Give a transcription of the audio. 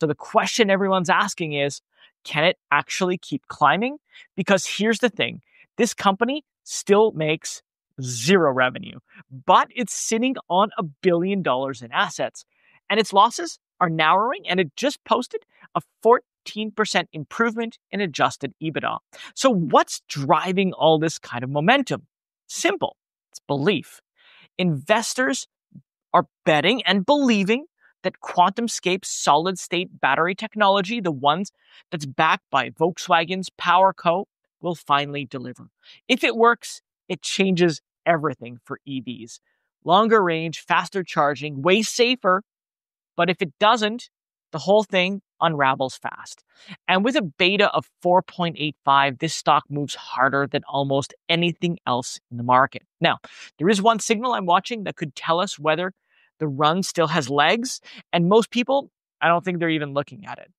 So the question everyone's asking is, can it actually keep climbing? Because here's the thing. This company still makes zero revenue, but it's sitting on a billion dollars in assets and its losses are narrowing and it just posted a 14% improvement in adjusted EBITDA. So what's driving all this kind of momentum? Simple. It's belief. Investors are betting and believing that QuantumScape's solid state battery technology, the ones that's backed by Volkswagen's PowerCo, will finally deliver. If it works, it changes everything for EVs. Longer range, faster charging, way safer. But if it doesn't, the whole thing unravels fast. And with a beta of 4.85, this stock moves harder than almost anything else in the market. Now, there is one signal I'm watching that could tell us whether the run still has legs, and most people, I don't think they're even looking at it.